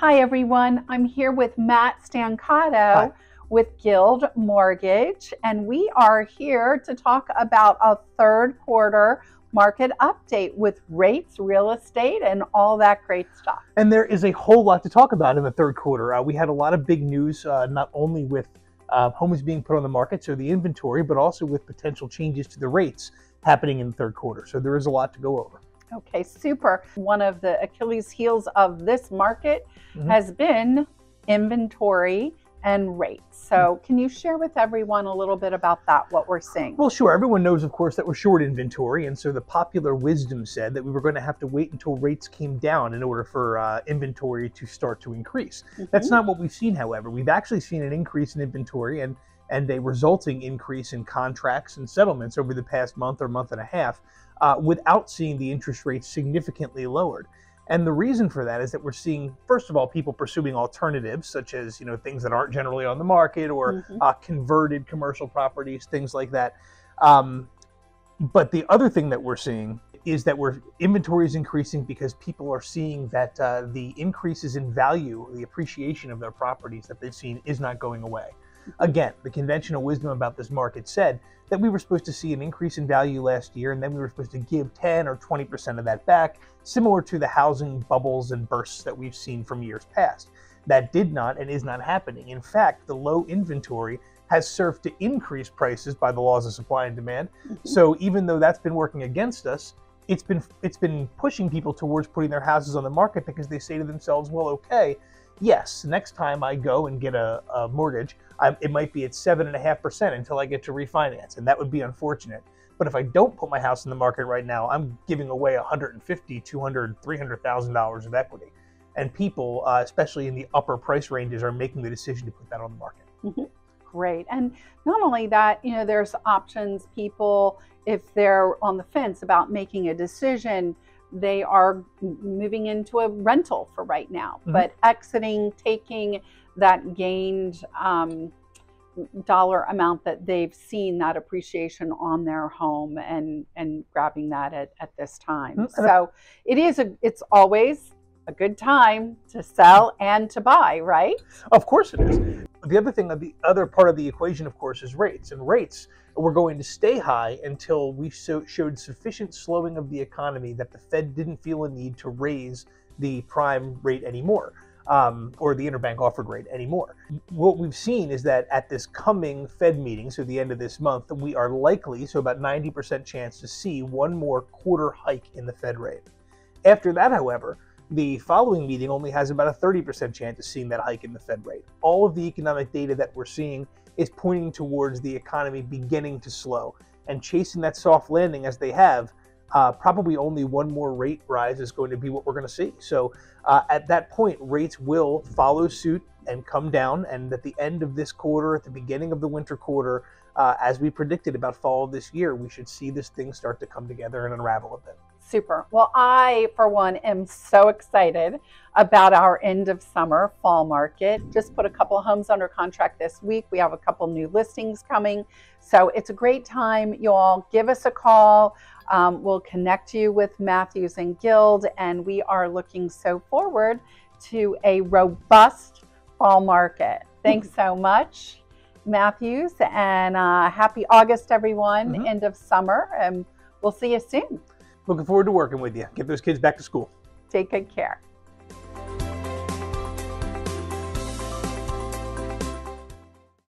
Hi, everyone. I'm here with Matt Stancato Hi. with Guild Mortgage, and we are here to talk about a third quarter market update with rates, real estate, and all that great stuff. And there is a whole lot to talk about in the third quarter. Uh, we had a lot of big news, uh, not only with uh, homes being put on the market, so the inventory, but also with potential changes to the rates happening in the third quarter. So there is a lot to go over. Okay, super. One of the Achilles heels of this market Mhm. has been inventory and rates. So, can you share with everyone a little bit about that, what we're seeing? Well, sure. Everyone knows, of course, that we're short inventory, and so the popular wisdom said that we were going to have to wait until rates came down in order for uh, inventory to start to increase. That's Mhm. not what we've seen, however. We've actually seen an increase in inventory and and a resulting increase in contracts and settlements over the past month or month and a half, uh, without seeing the interest rates significantly lowered. And the reason for that is that we're seeing, first of all, people pursuing alternatives, such as you know things that aren't generally on the market or Mhm. uh, converted commercial properties, things like that. Um, but the other thing that we're seeing is that we're inventory is increasing because people are seeing that uh, the increases in value, the appreciation of their properties that they've seen, is not going away. Again, the conventional wisdom about this market said that we were supposed to see an increase in value last year, and then we were supposed to give 10 or 20 percent of that back, similar to the housing bubbles and bursts that we've seen from years past. That did not and is not happening. In fact, the low inventory has served to increase prices by the laws of supply and demand. Mhm. So even though that's been working against us, it's been it's been pushing people towards putting their houses on the market because they say to themselves, well, okay, yes, next time I go and get a, a mortgage, I, it might be at seven and a half percent until I get to refinance, and that would be unfortunate. But if I don't put my house in the market right now, I'm giving away 150, 200, 300,000 dollars of equity, and people, uh, especially in the upper price ranges, are making the decision to put that on the market. Great. And not only that, you know, there's options. People, if they're on the fence about making a decision, they are moving into a rental for right now, Mhm. but exiting, taking that gained um, dollar amount that they've seen that appreciation on their home and and grabbing that at, at this time. Mhm. So it is a it's always a good time to sell and to buy, right? Of course it is. The other thing, the other part of the equation, of course, is rates. And rates were going to stay high until we so, showed sufficient slowing of the economy that the Fed didn't feel a need to raise the prime rate anymore, um, or the interbank offered rate anymore. What we've seen is that at this coming Fed meeting, so the end of this month, we are likely, so about 90% chance to see one more quarter hike in the Fed rate. After that, however, the following meeting only has about a 30% chance of seeing that hike in the Fed rate. All of the economic data that we're seeing is pointing towards the economy beginning to slow and chasing that soft landing as they have. Uh, probably only one more rate rise is going to be what we're going to see. So uh, at that point, rates will follow suit and come down. And at the end of this quarter, at the beginning of the winter quarter, uh, as we predicted about fall of this year, we should see this thing start to come together and unravel a bit. Super. Well, I, for one, am so excited about our end of summer fall market. Just put a couple homes under contract this week. We have a couple new listings coming. So it's a great time. You all give us a call. Um, we'll connect you with Matthews and Guild, and we are looking so forward to a robust fall market. Thanks so much, Matthews, and uh, happy August, everyone. Mhm. End of summer, and we'll see you soon. Looking forward to working with you. Get those kids back to school. Take good care.